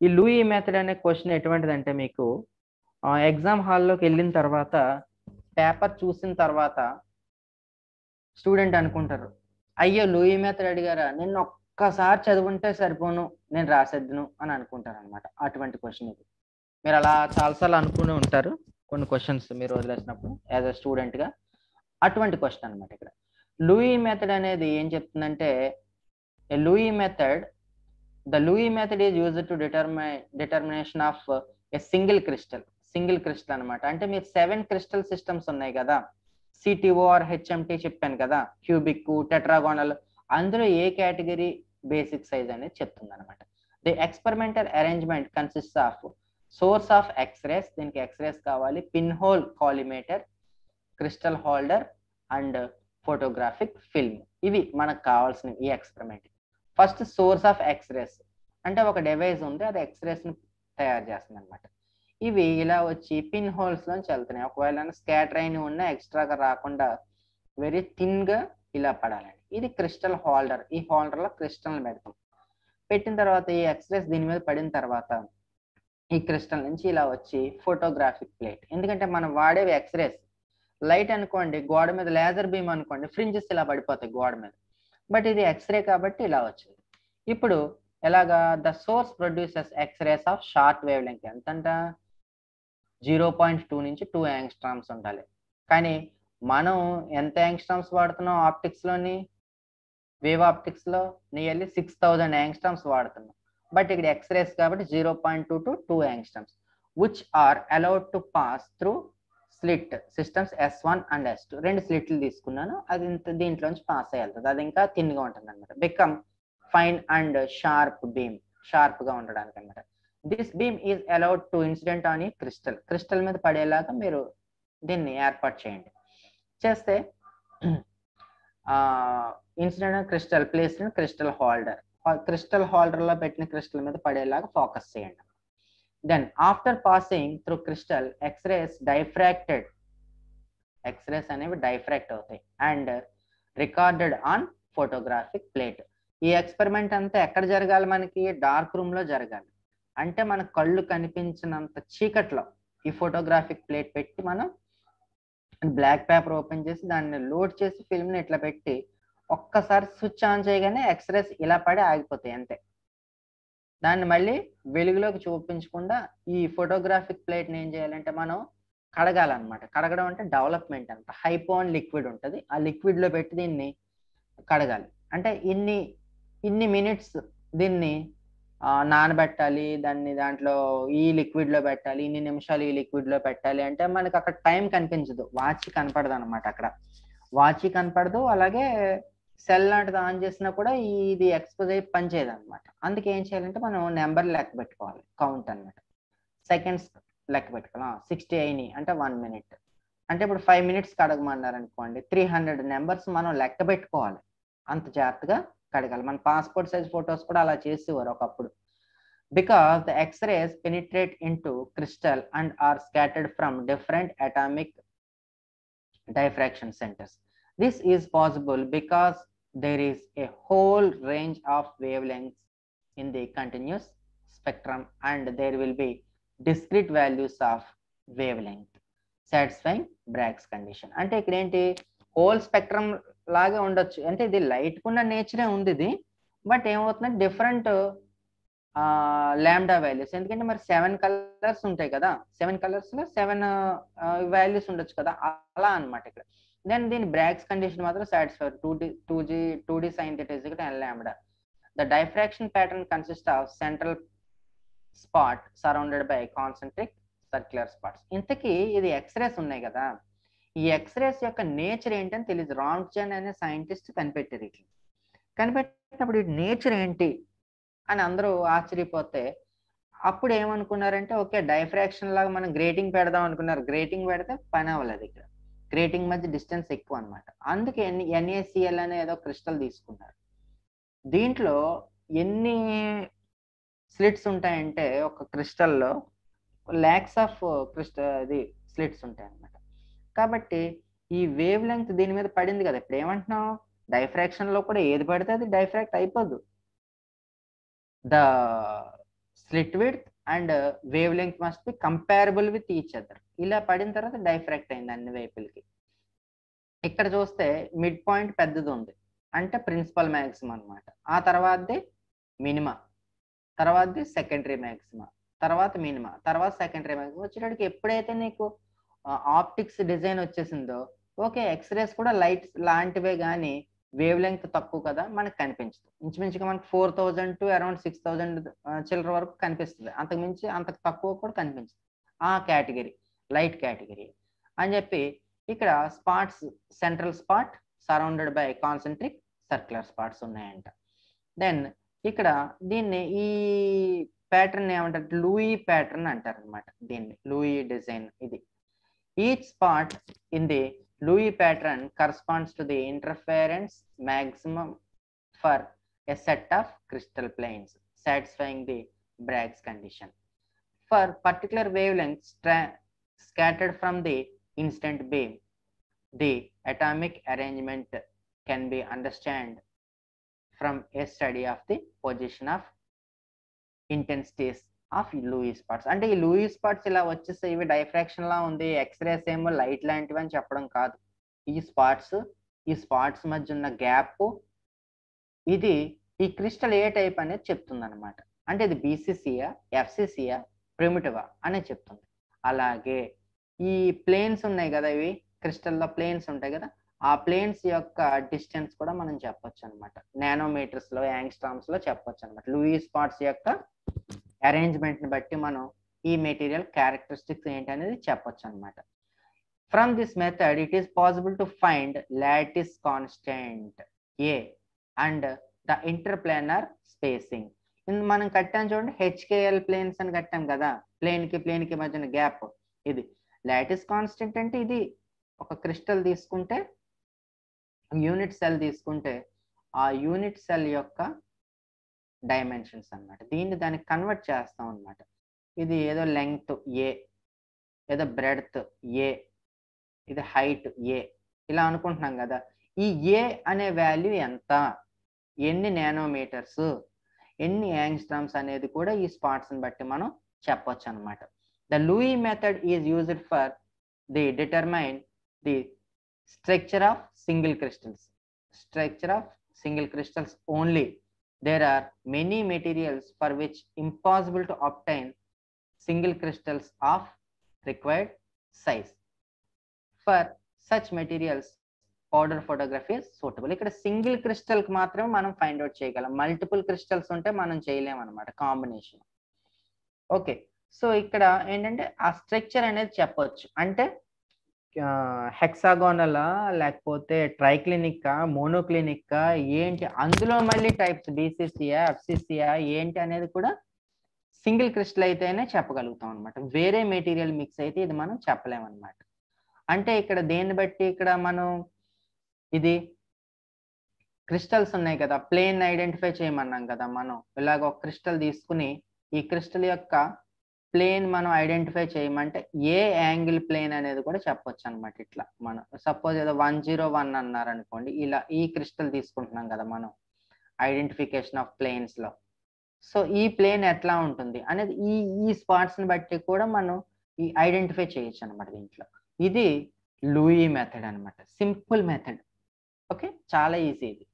ఈ Louis method అనే question ఎటువంటిదంటే మీకు ఎగ్జామ్ హాల్లోకి వెళ్ళిన తర్వాత పేపర్ చూసిన తర్వాత స్టూడెంట్ అనుకుంటారు అయ్యో లూయి మెథడ్ అడిగారా నేను ఒక్కసారి చదువుంటే సరిపోను నేను రాసేద్దును అని అనుకుంటారు అనమాట అటువంటి క్వశ్చన్ ఇది. మీరు అలా చాలాసార్లు అనుకుని ఉంటారు కొన్ని క్వశ్చన్స్ మీరు వదిలేసినప్పుడు యాజ్ అ స్టూడెంట్గా అటువంటి క్వశ్చన్ అనమాట ఇక్కడ. లూయి మెథడ్ అనేది ఏం చెప్తుందంటే Laue method the Laue method is use to determine determination of a single crystal single crystal అనమాట అంటే మీరు సెవెన్ క్రిస్టల్ సిస్టమ్స్ ఉన్నాయి కదా. సిటిఓఆర్ హెచ్ఎంటి చెప్పాను కదా. క్యూబిక్ టెట్రాగోనల్ అందులో ఏ కేటగిరీ బేసిక్ సైజ్ అనేది చెప్తుంది అనమాట the experimental arrangement consist of source of x rays దీనికి ఎక్స్రేస్ కావాలి pin hole collimator crystal holder and photographic film ఇవి మనకు కావాల్సినవి ఈ experiment first source of x rays. అంటే ఒక డివైస్ ఉంది అది ఎక్స్రేస్ని తయారు చేస్తుంది అనమాట ఇవి ఇలా వచ్చి పిన్ హోల్స్ లోంచి వెళ్తున్నాయి. ఒకవేళ స్కాటర్ అయిన ఉన్న ఎక్స్ట్రాగా రాకుండా వెరీ థిన్గా ఇలా పడాలండి. ఇది క్రిస్టల్ హోల్డర్. ఈ హోల్డర్లో క్రిస్టల్ పెడతాం. పెట్టిన తర్వాత ఈ ఎక్స్రేస్ దీని మీద పడిన తర్వాత ఈ క్రిస్టల్ నుంచి ఇలా వచ్చి ఫోటోగ్రాఫిక్ ప్లేట్. ఎందుకంటే మనం వాడేవి ఎక్స్రేస్. లైట్ అనుకోండి గోడ మీద లేజర్ బీమ్ అనుకోండి ఫ్రింజెస్ ఇలా పడిపోతాయి గోడ మీద. బట్ ఇది ఎక్స్రే కాబట్టి ఇలా వచ్చింది. ఇప్పుడు ఎలాగా? The source produces x rays of short wave length ఎంతంట? Zero point two నుంచి టూ యాంగ్స్ట్రామ్స్ ఉండాలి. కానీ మనం ఎంత యాంగ్స్ట్రామ్స్ వాడుతున్నాం ఆప్టిక్స్లోని? వేవ్ ఆప్టిక్స్లో? నియర్లీ సిక్స్ థౌజండ్ యాంగ్స్ట్రామ్స్ వాడుతున్నాం. బట్ ఇక్కడ ఎక్స్రేస్ కాబట్టి zero point two to two angstroms which are allowed to pass through slit systems S one and S two రెండు స్లిట్లు తీసుకున్నాను. అది ఇంత దీంట్లోంచి పాస్ అయ్యేది అది ఇంకా థిన్గా ఉంటుంది అనమాట become fine and sharp beam షార్ప్గా ఉండడానికి అనమాట this beam is allowed to incident on ఈ క్రిస్టల్ క్రిస్టల్ మీద పడేలాగా మీరు దీన్ని ఏర్పాటు చేయండి. చేస్తే incident crystal place crystal holder crystal హోల్డర్లో పెట్టిన క్రిస్టల్ మీద పడేలాగా ఫోకస్ చేయండి. Then after passing through crystal x rays diffracted x rays అనేవి డైఫ్రాక్ట్ అవుతాయి. And recorded on photographic plate ఈ ఎక్స్పెరిమెంట్ అంతా ఎక్కడ జరగాలి మనకి? డార్క్ రూమ్లో జరగాలి. అంటే మన కళ్ళు కనిపించినంత చీకట్లో ఈ ఫోటోగ్రాఫిక్ ప్లేట్ పెట్టి మనం బ్లాక్ పేపర్ ఓపెన్ చేసి దాన్ని లోడ్ చేసి ఫిల్మ్ని ఇట్లా పెట్టి ఒక్కసారి స్విచ్ ఆన్ చేయగానే ఎక్స్రేస్ ఇలా పడి ఆగిపోతాయి అంతే. దాన్ని మళ్ళీ వెలుగులోకి చూపించకుండా ఈ ఫోటోగ్రాఫిక్ ప్లేట్ని ఏం చేయాలంటే మనం కడగాలన్నమాట. కడగడం అంటే డెవలప్మెంట్ అంట. హైపోన్ లిక్విడ్ ఉంటుంది. ఆ లిక్విడ్లో పెట్టి దీన్ని కడగాలి. అంటే ఇన్ని ఇన్ని మినిట్స్ దీన్ని నానబెట్టాలి. దాన్ని దాంట్లో ఈ లిక్విడ్లో పెట్టాలి. ఇన్ని నిమిషాలు ఈ లిక్విడ్లో పెట్టాలి అంటే మనకి అక్కడ టైం కనిపించదు. వాచ్ కనపడదు అనమాట అక్కడ. వాచ్ కనపడదు. అలాగే సెల్ లాంటిది ఆన్ చేసినా కూడా ఇది ఎక్స్పోజ్ అయ్యి పనిచేయదు అనమాట అందుకే ఏం చేయాలంటే మనం నెంబర్ లెక్క పెట్టుకోవాలి కౌంట్ అనమాట సెకండ్స్ లెక్క పెట్టుకోవాలి. సిక్స్టీ అయినాయి అంటే వన్ మినిట్ అంటే ఇప్పుడు ఫైవ్ మినిట్స్ కడగమన్నారు అనుకోండి త్రీ హండ్రెడ్ నెంబర్స్ మనం లెక్క పెట్టుకోవాలి. అంత జాగ్రత్తగా కడగాలి. మన పాస్పోర్ట్ సైజ్ ఫొటోస్ కూడా అలా చేసేవారు ఒకప్పుడు. Because the x rays penetrate into crystal and are scattered from different atomic diffraction centres this is possible because there is a whole range of wavelengths in the continuous spectrum and there will be discrete values of wavelength satisfying Bragg's condition. అంటే ఇక్కడ ఏంటి whole spectrum లాగా ఉండొచ్చు అంటే ఇది light కున్న నేచరే ఉంది ఇది బట్ ఏమవుతుందంటే డిఫరెంట్ ల్యాండా వాల్యూస్ ఎందుకంటే మరి సెవెన్ కలర్స్ ఉంటాయి కదా సెవెన్ కలర్స్లో సెవెన్ వాల్యూస్ ఉండొచ్చు కదా అలా అనమాట ఇక్కడ దెన్ దీని బ్రాక్స్ కండిషన్ మాత్రం satisfy two D two G two D sine theta N lambda the diffraction pattern consist of central spot surrounded by concentric circular spots ఇంతకీ ఇది ఎక్స్రేస్ ఉన్నాయి కదా. ఈ ఎక్స్రేస్ యొక్క నేచర్ ఏంటని తెలియదు. రామ్జన్ అనే సైంటిస్ట్ కనిపెట్టారు ఇట్లా కనిపెట్టినప్పుడు నేచర్ ఏంటి అని అందరూ ఆశ్చర్యపోతే అప్పుడు ఏమనుకున్నారంటే ఓకే డైఫ్రాక్షన్ లాగా మనం గ్రేటింగ్ పెడదాం అనుకున్నారు. గ్రేటింగ్ పెడితే పని అవ్వలేదు ఇక్కడ. గ్రేటింగ్ మధ్య డిస్టెన్స్ ఎక్కువ అనమాట అందుకే ఎన్ఏసిఎల్ అనే ఏదో క్రిస్టల్ తీసుకున్నారు. దీంట్లో ఎన్ని స్లిట్స్ ఉంటాయంటే ఒక క్రిస్టల్లో ల్యాక్స్ ఆఫ్ క్రిస్టల్ అది స్లిట్స్ ఉంటాయి అనమాట కాబట్టి ఈ వేవ్ లెంగ్త్ దీని మీద పడింది కదా. ఇప్పుడు ఏమంటున్నాం డైఫ్రాక్షన్లో కూడా ఏది పడితే అది డైఫ్రాక్ట్ అయిపోదు the slit width and wave length must be comparable with each other ఇలా పడిన తర్వాత డైఫ్రాక్ట్ అయింది అన్ని వైపులకి. ఇక్కడ చూస్తే మిడ్ పాయింట్ పెద్దది ఉంది. అంటే ప్రిన్సిపల్ మ్యాక్సిమం అనమాట ఆ తర్వాతది మినిమా తర్వాతది సెకండరీ మ్యాక్సిమా తర్వాత మినిమా తర్వాత సెకండరీ మ్యాక్సిమం వచ్చేటప్పటికి ఎప్పుడైతే నీకు ఆప్టిక్స్ డిజైన్ వచ్చేసిందో ఓకే ఎక్స్రేస్ కూడా లైట్స్ లాంటివే కానీ వేవ్ లెంగ్త్ తక్కువ కదా మనకు కనిపించదు. ఇంచుమించుగా మనకు four thousand to around six thousand చిల్లర వరకు కనిపిస్తుంది. అంతకు మించి అంతకు తక్కువ కూడా కనిపించదు. ఆ కేటగిరీ. లైట్ కేటగిరీ అని చెప్పి ఇక్కడ spots central spot surrounded by concentric circular spots ఉన్నాయంట. దెన్ ఇక్కడ దీన్ని ఈ ప్యాటర్న్ ఏమంటారు? లూయి ప్యాటర్న్ అంటారు అనమాట దీన్ని లూయి డిజైన్ ఇది. ఈ spot in the Laue pattern corresponds to the interference maximum for a set of crystal planes satisfying the Bragg's condition for particular wave length scattered from the instant beam, the atomic arrangement can be understood from a study of the position of intensities of Laue's parts అంటే ఈ Louis parts ఇలా వచ్చేస్తే ఇవి diffraction లా ఉంది. X-rays ఏమో light లాంటివి అని చెప్పడం కాదు. ఈ స్పాట్స్ ఈ స్పాట్స్ మధ్య ఉన్న గ్యాప్ ఇది ఈ క్రిస్టల్ ఏ టైప్ అనేది చెప్తుంది అనమాట అంటే ఇది బీసీసీయా ఎఫ్సిసియా ప్రిమిటివా అనేది చెప్తుంది. అలాగే ఈ ప్లేన్స్ ఉన్నాయి కదా ఇవి? క్రిస్టల్లో ప్లేన్స్ ఉంటాయి కదా? ఆ ప్లేన్స్ యొక్క డిస్టెన్స్ కూడా మనం చెప్పొచ్చు అనమాట నానోమీటర్స్లో యాంగ్స్ట్రామ్స్లో చెప్పొచ్చు అనమాట లూయి స్పాట్స్ యొక్క అరేంజ్మెంట్ని బట్టి మనం ఈ మెటీరియల్ క్యారెక్టరిస్టిక్స్ ఏంటి అనేది చెప్పొచ్చు అనమాట from this method it is possible to find lattice constant A and the interplanar spacing మనం కట్టాం చూడండి హెచ్కేఎల్ ప్లేన్స్ అని కట్టాం కదా ప్లేన్కి ప్లేన్కి మధ్యన గ్యాప్ ఇది. లాటిస్ కాన్స్టెంట్ అంటే ఇది ఒక క్రిస్టల్ తీసుకుంటే యూనిట్ సెల్ తీసుకుంటే ఆ యూనిట్ సెల్ యొక్క డైమెన్షన్స్ అన్నమాట. దీన్ని దానికి కన్వర్ట్ చేస్తాం అనమాట ఇది ఏదో లెంగ్త్ ఏ ఏదో బ్రెడ్త్ ఏ ఇది హైట్ ఏ ఇలా అనుకుంటున్నాం కదా. ఈ ఏ అనే వాల్యూ ఎంత? ఎన్ని నానోమీటర్స్ ఎన్ని యాంగ్స్ట్రామ్స్ అనేది కూడా ఈ స్పాట్స్ని బట్టి మనం చెప్పొచ్చు అనమాట the Laue method is used for the determine the structure of single crystals. Structure of single crystals only. There are many materials for which impossible to obtain single crystals of required size for such materials, powder photography suitable ఇక్కడ single క్రిస్టల్కి మాత్రమే మనం find out చేయగలం. Multiple crystals ఉంటే మనం చేయలేము అనమాట combination okay so ఇక్కడ ఏంటంటే ఆ స్ట్రక్చర్ అనేది చెప్పొచ్చు. అంటే హెక్సాగోనలా లేకపోతే ట్రైక్లినిక్ మోనోక్లినిక్ ఏంటి అందులో మళ్ళీ టైప్స్ బీసీసీయా ఎఫ్సిసియా ఏంటి అనేది కూడా సింగిల్ క్రిస్టల్ అయితేనే చెప్పగలుగుతాం అనమాట వేరే మెటీరియల్ మిక్స్ అయితే ఇది మనం చెప్పలేమన్నమాట. అంటే ఇక్కడ దేన్ని బట్టి ఇక్కడ మనం ఇది క్రిస్టల్స్ ఉన్నాయి కదా ప్లేన్ ఐడెంటిఫై చేయమన్నాం కదా మనం. ఇలాగ ఒక క్రిస్టల్ తీసుకుని ఈ క్రిస్టల్ యొక్క ప్లేన్ మనం ఐడెంటిఫై చేయమంటే ఏ యాంగిల్ ప్లేన్ అనేది కూడా చెప్పొచ్చు అనమాట ఇట్లా మనం. సపోజ్ ఏదో వన్ జీరో వన్ అన్నారు అనుకోండి ఇలా ఈ క్రిస్టల్ తీసుకుంటున్నాం కదా మనం ఐడెంటిఫికేషన్ ఆఫ్ ప్లేన్స్లో. సో ఈ ప్లేన్ ఎట్లా ఉంటుంది అనేది ఈ ఈ స్పాట్స్ని బట్టి కూడా మనం ఈ ఐడెంటిఫై చేయొచ్చు అనమాట దీంట్లో. ఇది లూయి మెథడ్ అనమాట సింపుల్ మెథడ్. ఓకే? చాలా ఈజీ ఇది.